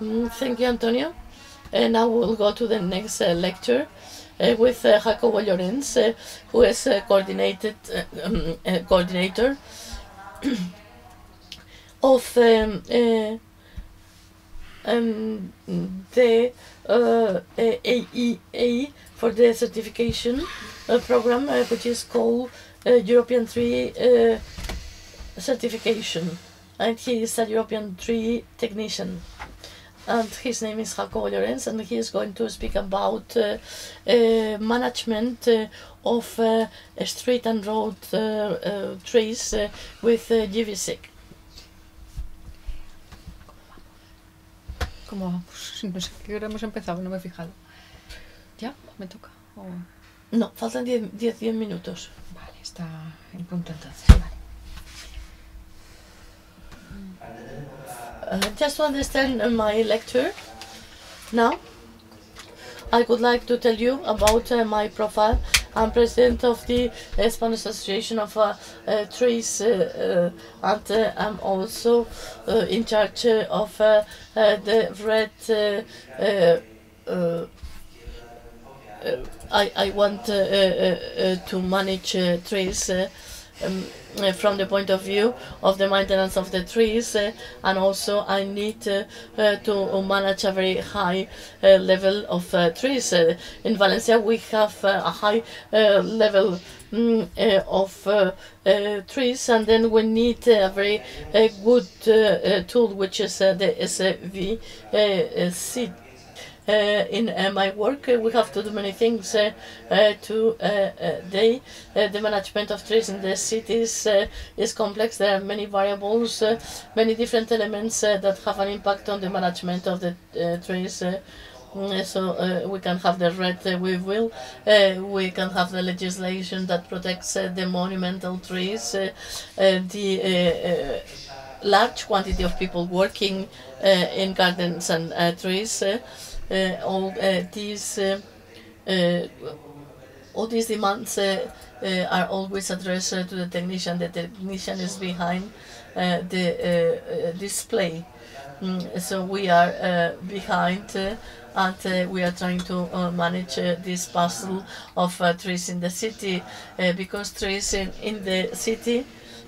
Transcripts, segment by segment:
Mm, thank you, Antonio. And now we'll go to the next uh, lecture uh, with uh, Jacobo Llorens, uh, who is uh, coordinated um, coordinator of um, um, the AEA for the certification program, which is called European Tree certification. And he is a European Tree technician and his name is Jacobo Llorens, and he is going to speak about uh, uh, management uh, of uh, street and road uh, uh, trees with GVSIC. ¿Cómo vamos? No sé qué hora hemos empezado, no me he fijado. ¿Ya? ¿Me toca? ¿O... No, faltan 10 minutos. Vale, está en punto entonces. Vale. Uh, just to understand my lecture now, I would like to tell you about uh, my profile. I'm president of the uh, Spanish Association of uh, uh Trees, uh, uh, and uh, I'm also uh, in charge of the red. I, I want to manage trees um, uh, from the point of view of the maintenance of the trees uh, and also I need uh, uh to manage a very high uh, level of uh, trees. in Valencia we have a high level mm, of trees and then we need a very good tool which is the SVC uh, Uh, in uh, my work, uh, we have to do many things uh, uh, to they, the management of trees in the cities is complex. There are many variables, many different elements that have an impact on the management of the trees. Mm, so uh, we can have the red uh, we will uh, we can have the legislation that protects the monumental trees the large quantity of people working in gardens and trees uh, Eh, all uh, eh, these uh, all these demands are always addressed to the technician. The technician is behind the display. Mm, so we are behind and we are trying to uh, manage this puzzle of uh, trees in the city because trees in, in the city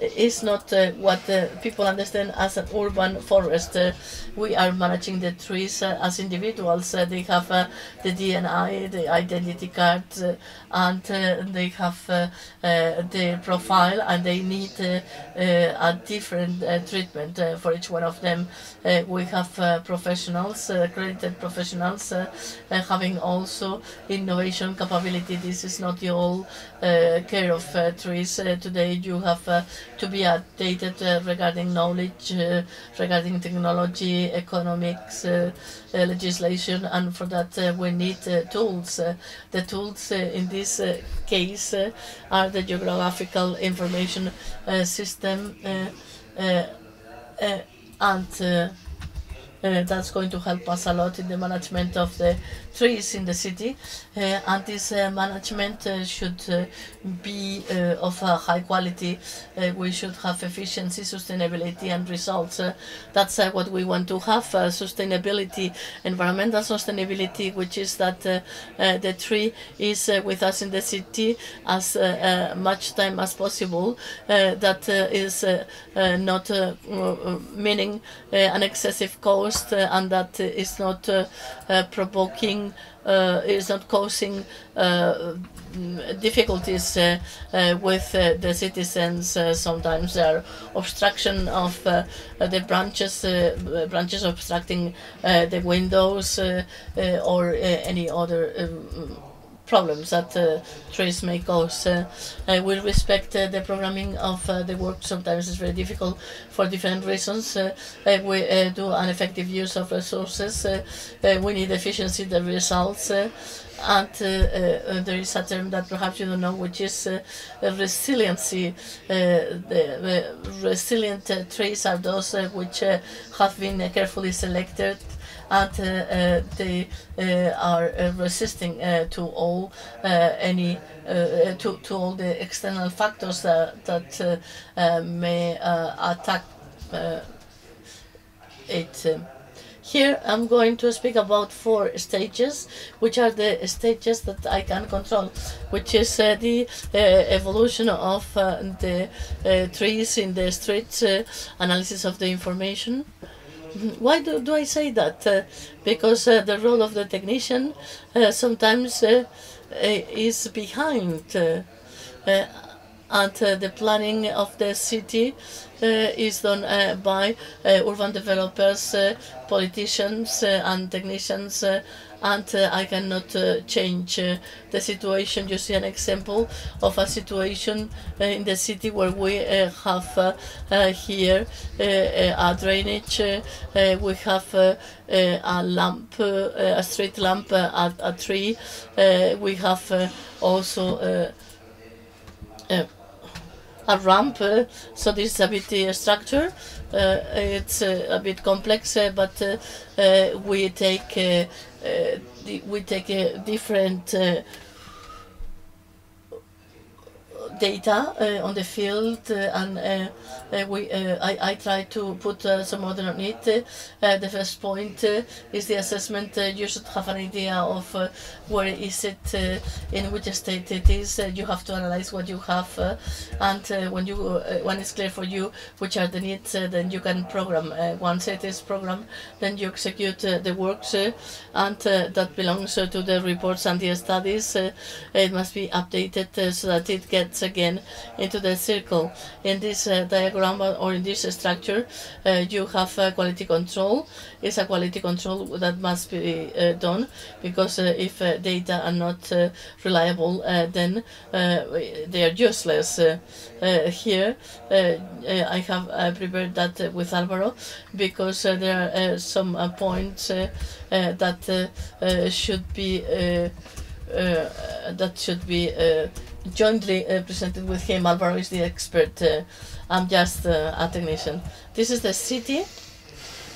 is not uh, what uh, people understand as an urban forest. Uh, we are managing the trees uh, as individuals. Uh, they have uh, the DNA, the identity card, uh, and uh, they have uh, the profile, and they need a different treatment for each one of them. we have professionals, accredited professionals, having also innovation capability. This is not the all care of trees. today you have to be updated uh, regarding knowledge, uh, regarding technology, economics, uh, uh legislation, and for that uh, we need uh, tools. the tools in this case are the geographical information system and uh, that's going to help us a lot in the management of the trees in the city. Uh, and this uh, management uh, should uh, be uh, of a high quality. Uh, we should have efficiency, sustainability, and results. that's what we want to have: sustainability, environmental sustainability, which is that the tree is with us in the city as much time as possible. that is not meaning an excessive cost and that is not uh, uh, is not causing difficulties uh, uh, with uh, the citizens. sometimes there are obstruction of the branches, branches obstructing the windows or any other um, problems that uh, trees may cause. Uh, we respect uh, the programming of uh, the work. Sometimes it's very difficult for different reasons. Uh, uh, we do an effective use of resources. we need efficiency, the results. and there is a term that perhaps you don't know, which is resiliency. the resilient trees are those which have been carefully selected and uh, uh, they uh, are resisting to all any to, to all the external factors that, that may attack it. Here I'm going to speak about four stages, which are the stages that I can control, which is uh, the uh, evolution of uh, the uh, trees in the streets, uh, analysis of the information. Why do, do I say that? Uh, because uh, the role of the technician uh, sometimes uh, uh, is behind and the planning of the city uh, is done uh, by uh, urban developers, uh, politicians, uh, and technicians. Uh, and uh, I cannot uh, change uh, the situation. You see an example of a situation in the city where we have here a drainage, we have a lamp, a street lamp, uh, a, tree. We have also a ramp. Uh, so this is a bit uh, structure. Uh, it's uh, a bit complex, but we take we take different data uh, on the field uh, and uh, uh, we uh, I, I try to put uh, some order on it. Uh, the first point uh, is the assessment. You should have an idea of where is it, in which state it is. You have to analyze what you have, and when you when it's clear for you which are the needs, then you can program. Once it is programmed, then you execute the works, and that belongs to the reports and the studies. It must be updated so that it gets again into the circle. In this uh, diagram or in this structure, uh, you have quality control. It's a quality control that must be uh, done because uh, if uh, data are not uh, reliable, uh, then uh, they are useless. Here, I have prepared that with Alvaro because there are some points that should be. Uh, that should be uh, jointly uh, presented with him. Alvaro is the expert. Uh, I'm just uh, a technician. This is the city,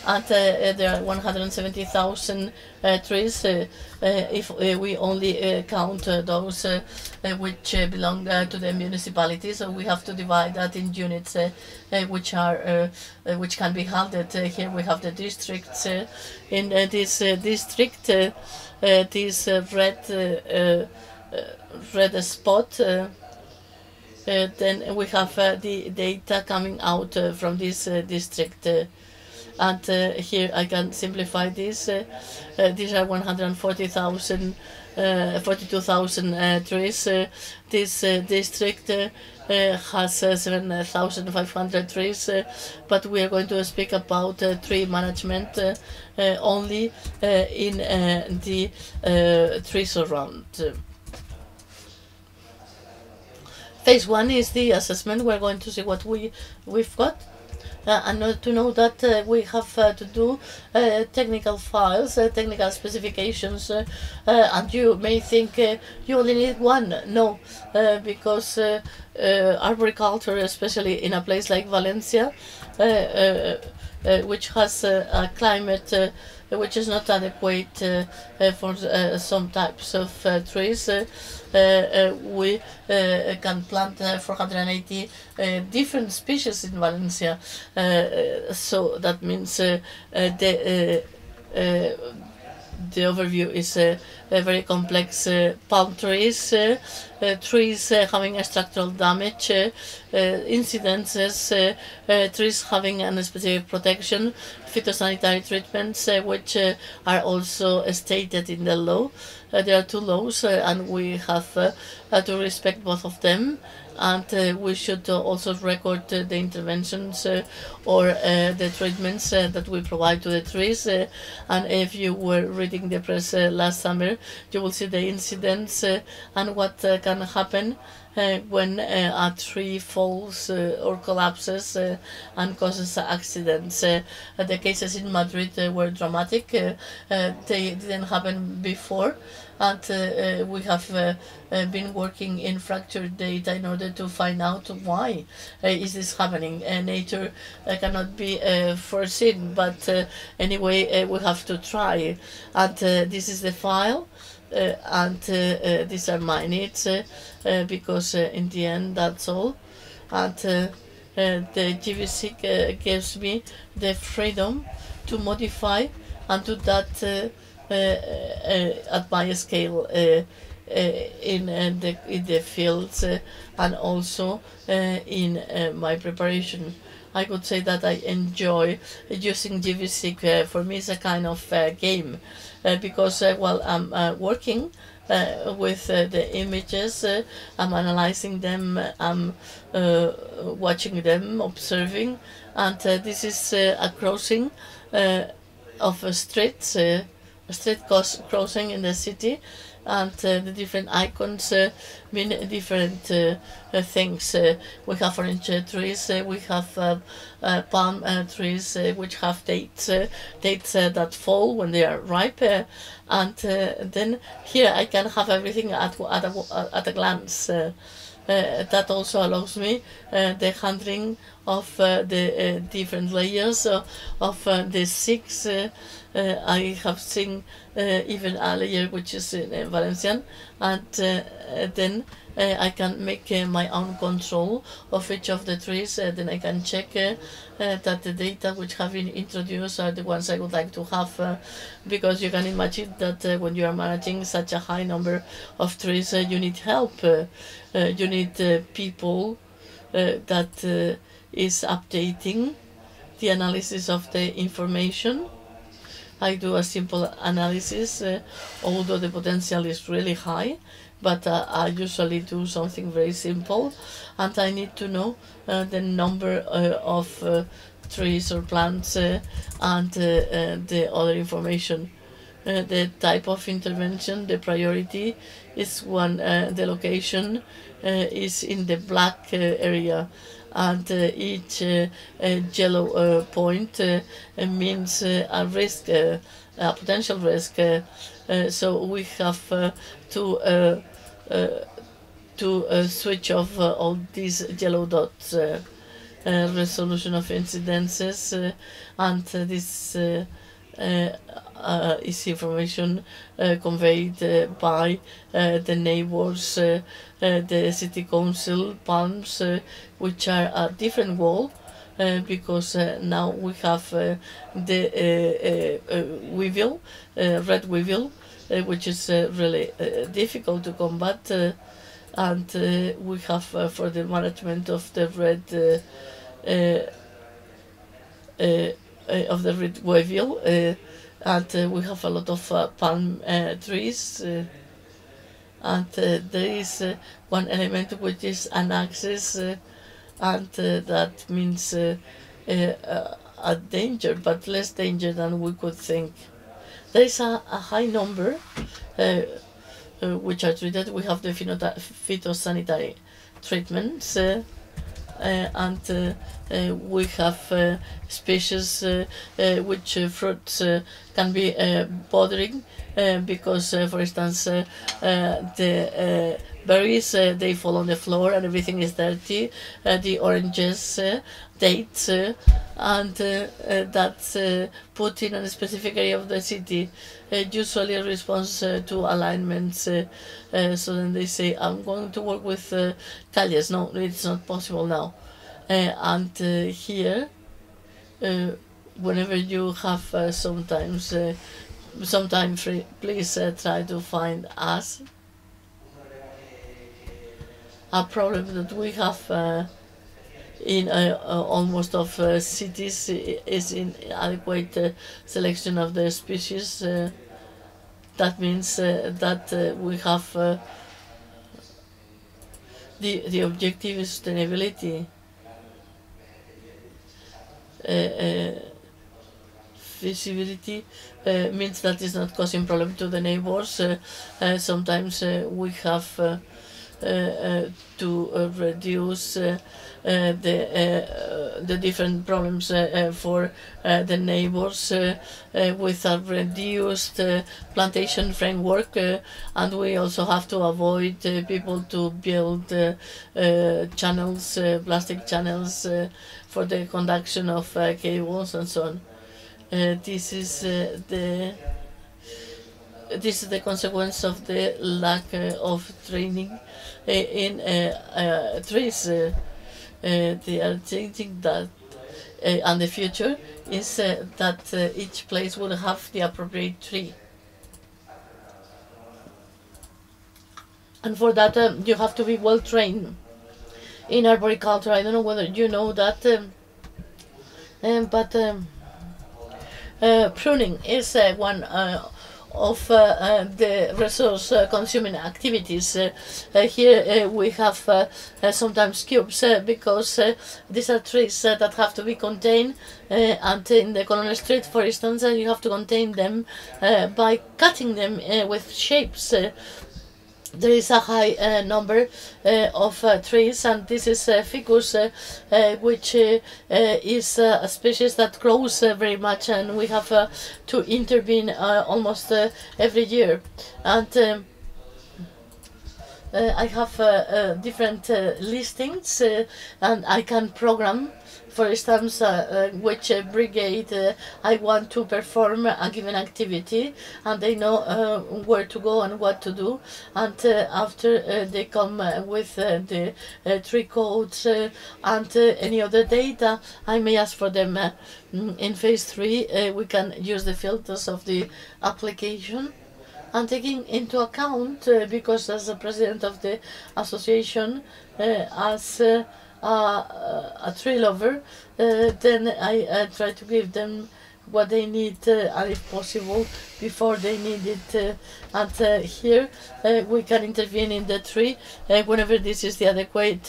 and uh, uh, there are 170,000 uh, trees. Uh, uh if uh, we only count those which belong to the municipality, so we have to divide that in units, which are which can be. Uh, here we have the districts. In this district, this red red spot. Uh, uh, then we have uh, the data coming out uh, from this uh, district. Uh, and uh, here I can simplify this. Uh, uh, these are 140,000, uh, 42,000 uh, trees. Uh, this uh, district uh, uh, has uh, 7,500 trees, uh, but we are going to speak about uh, tree management uh, uh, only uh, in uh, the uh, trees around. Phase one is the assessment. We're going to see what we we've got. Uh, and uh, to know that uh, we have uh, to do uh, technical files, uh, technical specifications, uh, uh, and you may think uh, you only need one. No, because arboriculture, especially in a place like Valencia, which has a climate which is not adequate for some types of trees. Uh, uh, we uh, can plant uh, 480 uh, different species in Valencia. So that means the the overview is uh, very complex. Uh, palm trees, uh, uh, trees uh, having a structural damage, uh, incidences, trees having a specific protection, phytosanitary treatments, which are also stated in the law. There are two laws, and we have to respect both of them. And uh, we should uh, also record uh, the interventions uh, or uh, the treatments uh, that we provide to the trees. And if you were reading the press last summer, you will see the incidents and what can happen when uh, a tree falls uh, or collapses uh, and causes accidents. Uh, the cases in Madrid uh, were dramatic. Uh, uh, they didn't happen before. And uh, uh, we have uh, uh, been working in fractured data in order to find out why uh, is this happening. Uh, nature uh, cannot be uh, foreseen, but uh, anyway, uh, we have to try. And uh, this is the file. Uh, and uh, uh, these are my needs uh, uh, because uh, in the end that's all and uh, uh, the gvSIG uh, gives me the freedom to modify and do that uh, uh, at my scale in the in the fields and also in my preparation. I could say that I enjoy using gvSIG. Uh, for me, it's a kind of uh, game uh, because uh, while I'm uh, working uh, with the images. I'm analyzing them, I'm watching them, observing, and this is a crossing of a street, a street crossing in the city, and uh, the different icons uh, mean different uh, uh things. Uh, we have orange trees, uh, we have palm trees which have dates, dates that fall when they are ripe, and then here I can have everything at, at, a, at a glance. Uh, that also allows me uh, the handling of uh, the uh, different layers uh, of uh, the six I have seen even earlier, which is in Valencian, and then Uh, I can make uh, my own control of each of the trees. Uh, then I can check that the data which have been introduced are the ones I would like to have, because you can imagine that when you are managing such a high number of trees, you need help. you need people that is updating the analysis of the information I do a simple analysis, uh, although the potential is really high, but uh, I usually do something very simple, and I need to know uh, the number uh, of uh, trees or plants uh, and the other information. the type of intervention, the priority is one, the location is in the black area and uh, each uh, uh, yellow point means a risk, a potential risk. So we have to to switch off all these yellow dots. Uh, resolution of incidences uh, and uh, this uh, is information uh, conveyed uh, by the neighbors, the city council, palms, which are a different wall. Uh, because uh, now we have uh, the uh, uh, uh, weevil, red weevil, which is really difficult to combat, and we have for the management of the red of the red weevil and uh, we have a lot of uh, palm uh, trees and there is one element which is an axis and that means a danger but less danger than we could think there is a, a high number uh, uh, which are treated. We have the phytosanitary treatments, uh, and we have species uh, uh, which uh, fruits can be bothering because, for instance, the berries they fall on the floor and everything is dirty. the oranges dates uh, and uh, uh, that's put in a specific area of the city usually a response to alignments so then they say I'm going to work with uh, no it's not possible now and here whenever you have uh, sometimes uh, sometime free, please uh, try to find us. A problem that we have uh, in uh, uh, almost of cities is in inadequate selection of the species. that means that we have the the objective is sustainability visibility uh, means that it's not causing problem to the neighbors. Uh, uh, sometimes we have Uh, uh, to uh, reduce the the different problems for the neighbors with a reduced plantation framework, and we also have to avoid people to build channels, plastic channels for the conduction of cables and so on. Uh, this is uh, the this is the consequence of the lack uh, of training in trees. they are thinking that uh, and the future is uh, that uh, each place will have the appropriate tree. And for that, um, you have to be well trained in arboriculture. I don't know whether you know that, um, um, but um, uh, pruning is uh, one uh, of uh, uh, the resource uh, consuming activities. Uh, uh here uh, we have uh, sometimes cubes because these are trees that have to be contained and in the Colonel Street for instance you have to contain them by cutting them with shapes there is a high uh, number uh, of uh, trees and this is uh, ficus uh, uh, which is a species that grows very much and we have to intervene almost every year. And um, I have different listings and I can program for instance, uh, which uh, brigade uh, I want to perform a given activity, and they know where to go and what to do. And after they come with the tree codes and any other data, I may ask for them. Mm, in phase three, we can use the filters of the application and taking into account, uh, because as the president of the association, uh, as uh, a tree lover, uh, then I uh, try to give them what they need uh, and if possible before they need it uh, and here we can intervene in the tree whenever this is the adequate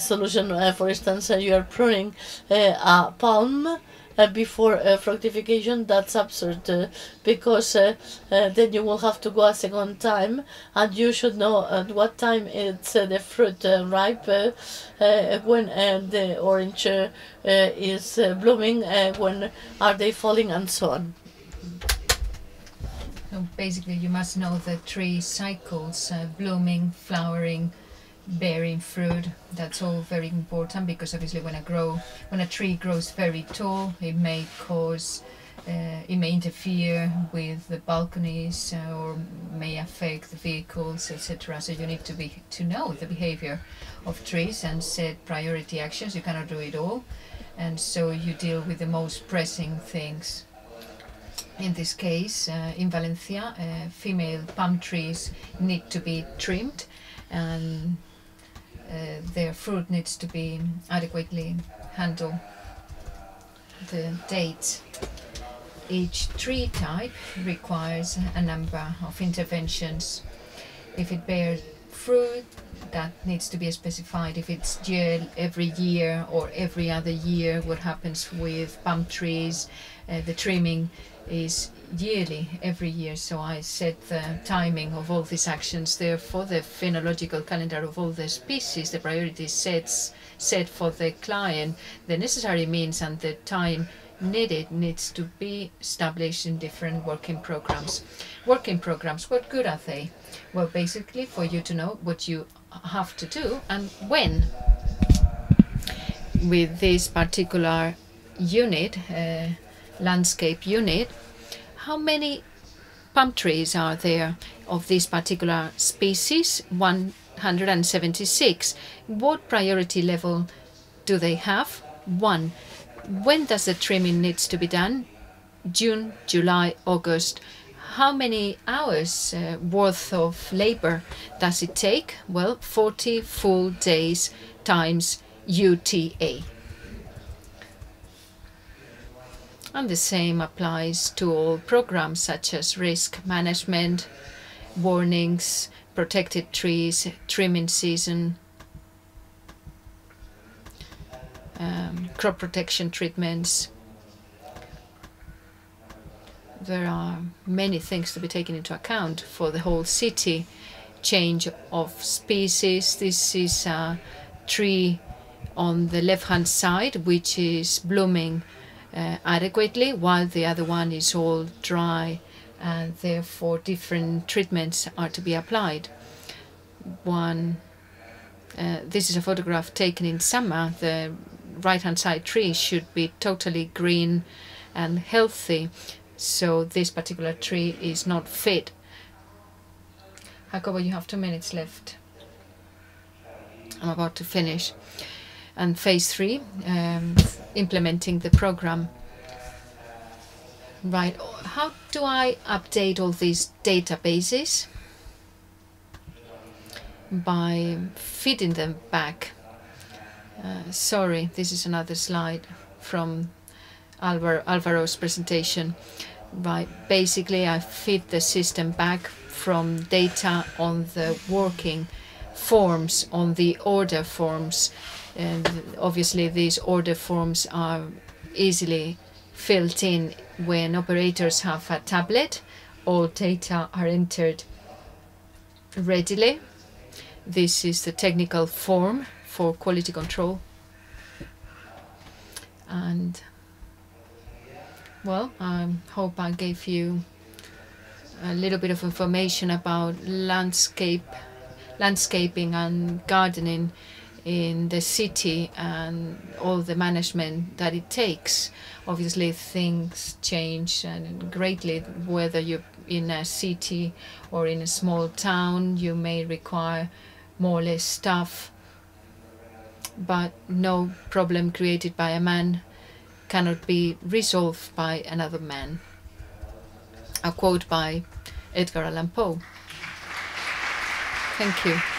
solution. For instance you are pruning a palm before uh, fructification, that's absurd uh, because uh, uh, then you will have to go a second time and you should know at what time it's uh, the fruit uh, ripe uh, uh, when uh, the orange uh, uh, is uh, blooming, uh, when are they falling and so on. So basically, you must know the tree cycles: uh, blooming, flowering, bearing fruit. That's all very important because obviously, when a grow, when a tree grows very tall, it may cause, uh, it may interfere with the balconies uh, or may affect the vehicles, etc. So you need to be to know the behavior of trees and set priority actions. You cannot do it all, and so you deal with the most pressing things. In this case, uh, in Valencia, uh, female palm trees need to be trimmed and their fruit needs to be adequately handled. The dates. Each tree type requires a number of interventions. If it bears fruit, that needs to be specified. If it's year, every year or every other year, what happens with palm trees, uh, the trimming is yearly, every year. So I set the timing of all these actions. Therefore, the phenological calendar of all the species, the priority sets set for the client, the necessary means and the time needed needs to be established in different working programs. Working programs, what good are they? Well, basically for you to know what you have to do and when. With this particular unit, uh, landscape unit, how many palm trees are there of this particular species? 176. What priority level do they have? One. When does the trimming needs to be done? June, July, August. How many hours uh, worth of labor does it take? Well, 40 full days times UTA. And the same applies to all programs such as risk management, warnings, protected trees, trimming season, um, crop protection treatments. There are many things to be taken into account for the whole city. Change of species. This is a tree on the left hand side which is blooming uh, adequately, while the other one is all dry, and therefore different treatments are to be applied. One, uh, this is a photograph taken in summer. The right-hand side tree should be totally green and healthy, so this particular tree is not fit. Jacobo, you have two minutes left. I'm about to finish. And phase three, um, implementing the program. Right, how do I update all these databases? By feeding them back. Uh, sorry, this is another slide from Alvaro, Alvaro's presentation. Right, basically I feed the system back from data on the working forms, on the order forms. And obviously these order forms are easily filled in when operators have a tablet. All data are entered readily. This is the technical form for quality control. And well, I hope I gave you a little bit of information about landscape, landscaping and gardening in the city and all the management that it takes. Obviously, things change and greatly. Whether you're in a city or in a small town, you may require more or less staff, but no problem created by a man cannot be resolved by another man. A quote by Edgar Allan Poe. Thank you.